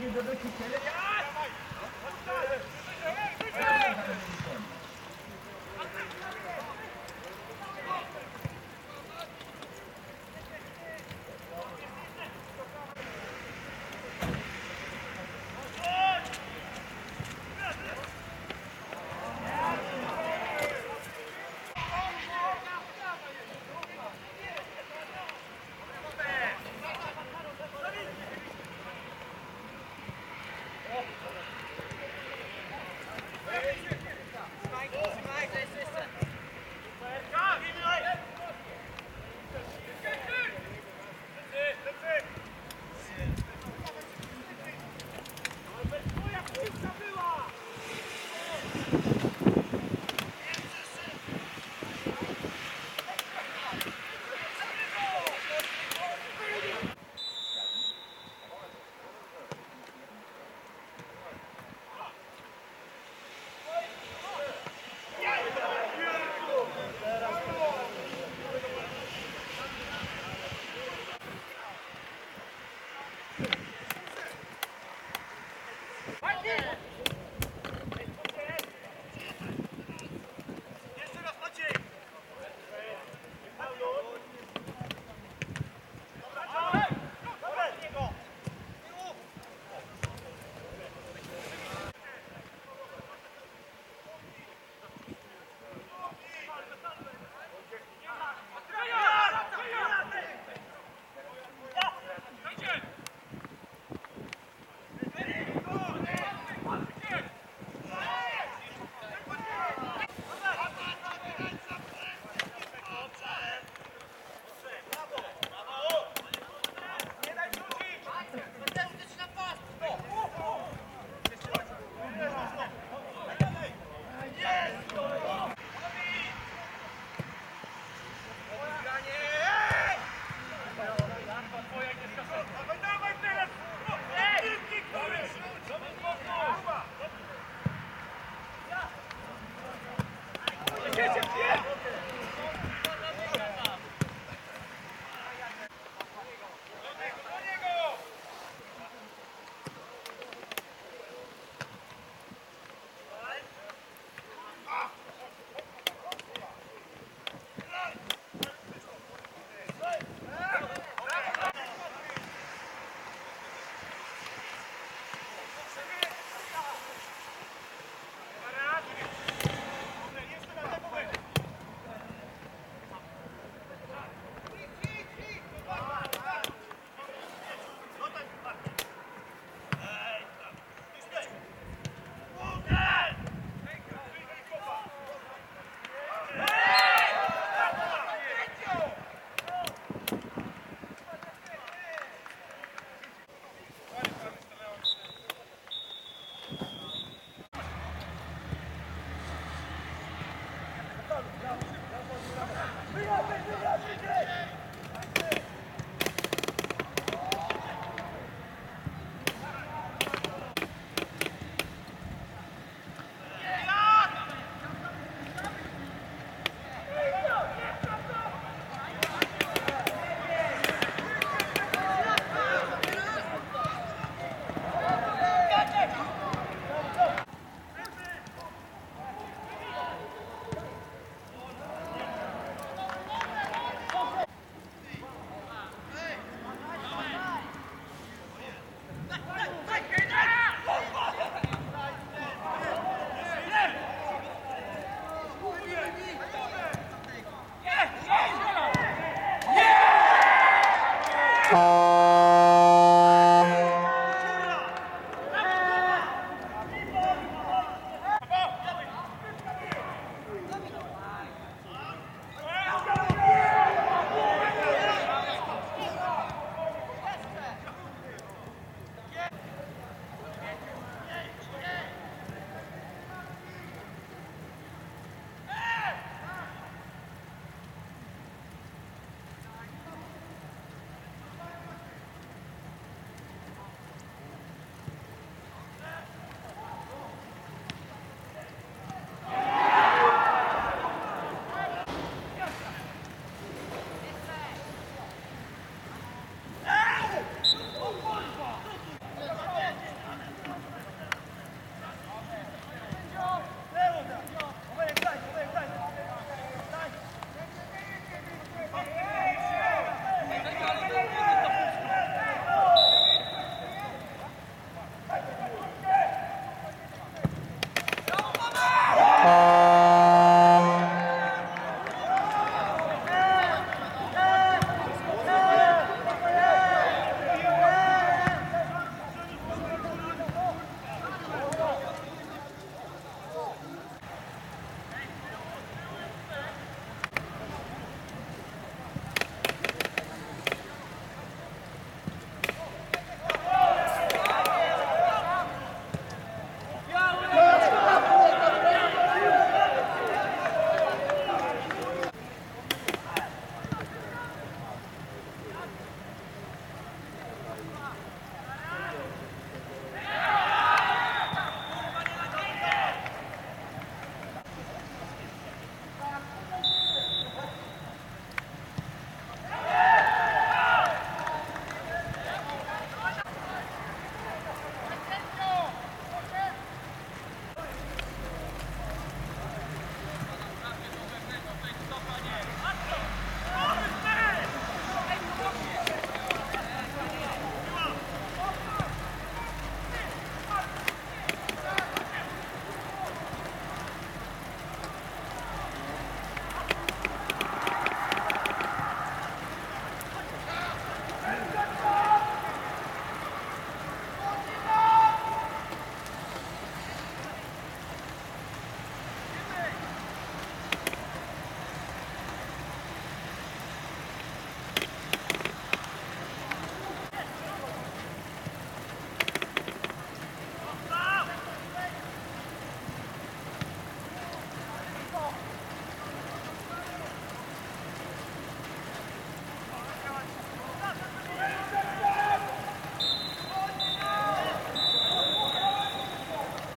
geliyor da küçele. Ya! 파이팅!